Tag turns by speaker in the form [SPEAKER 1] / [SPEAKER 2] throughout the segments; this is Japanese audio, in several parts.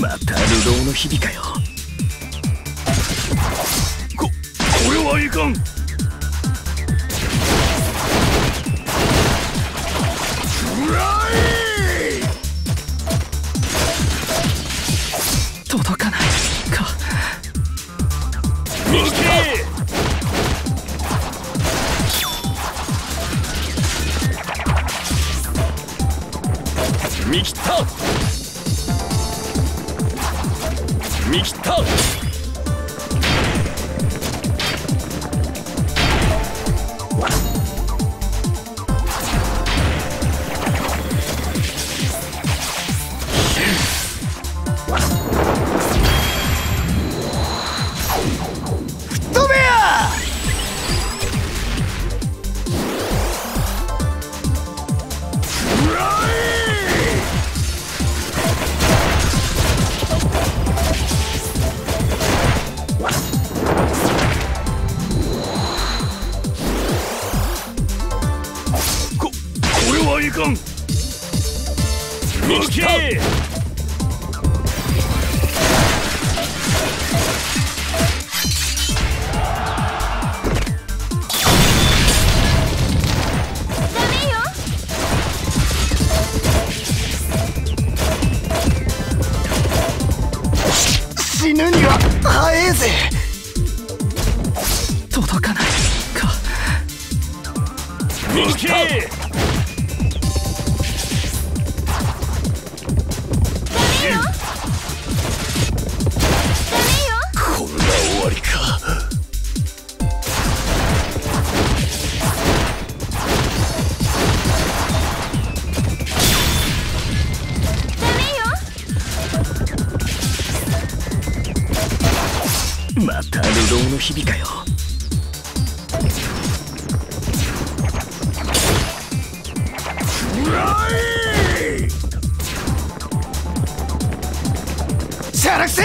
[SPEAKER 1] また流浪の日々かよ。ここれはいかん。届かないか。
[SPEAKER 2] 右手見切った。見切った右手
[SPEAKER 3] ダメよ
[SPEAKER 4] 死ぬには早えぜ。
[SPEAKER 1] 届かないか。
[SPEAKER 2] 右手
[SPEAKER 3] ダ
[SPEAKER 1] また流浪の日々かよ。
[SPEAKER 4] しゃらくせ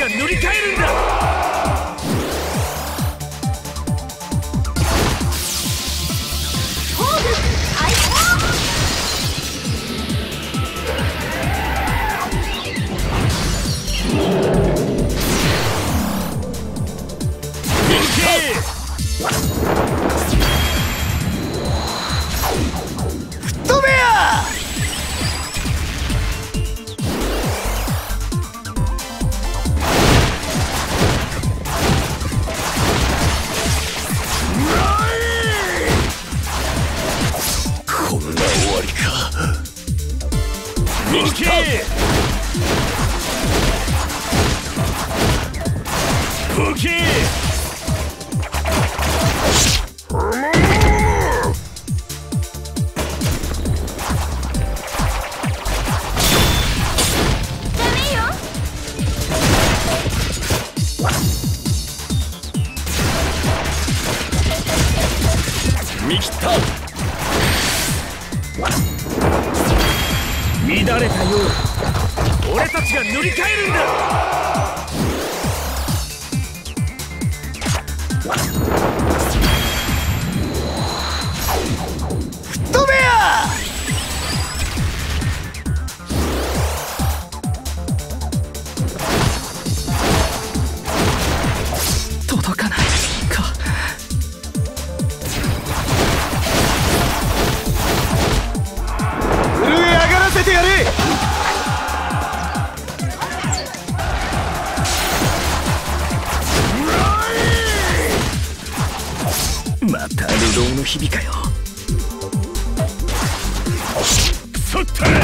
[SPEAKER 2] が塗り替えるんだ右手武器。俺たちが塗り替えるんだ。
[SPEAKER 4] た流
[SPEAKER 1] 浪の日々かよ。
[SPEAKER 2] そったれ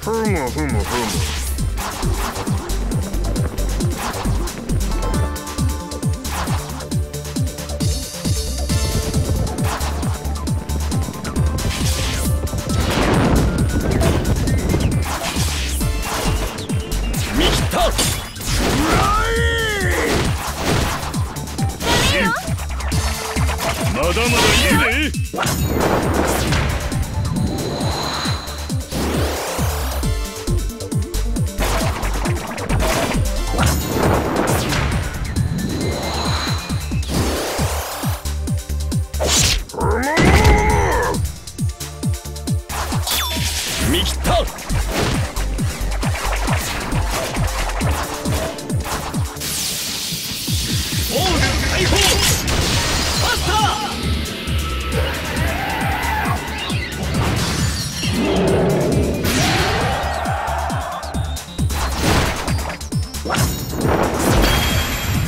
[SPEAKER 5] ふむふむふむ。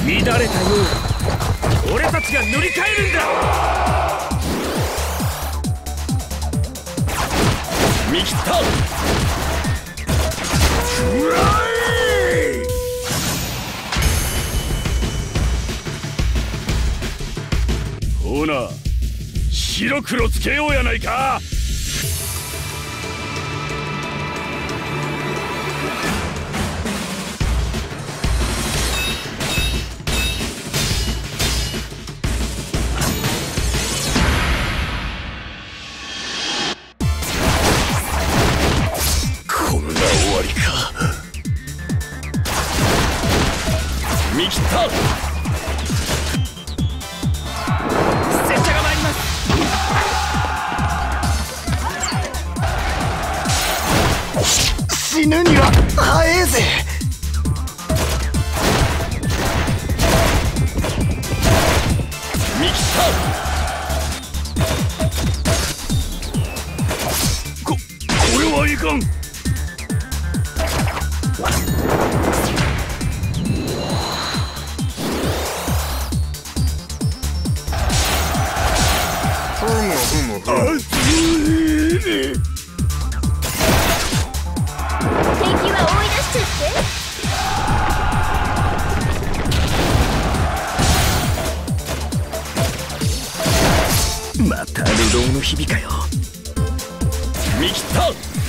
[SPEAKER 2] 乱れたようだ。俺たちが塗り替えるんだ。
[SPEAKER 1] 見切った
[SPEAKER 2] ほな白黒つけようやないか。
[SPEAKER 4] 死ぬには早えぜ。
[SPEAKER 1] 見切った
[SPEAKER 2] ここれはいかん。
[SPEAKER 5] ふむふむふむ
[SPEAKER 3] 敵
[SPEAKER 1] また流浪の日々かよ。見切った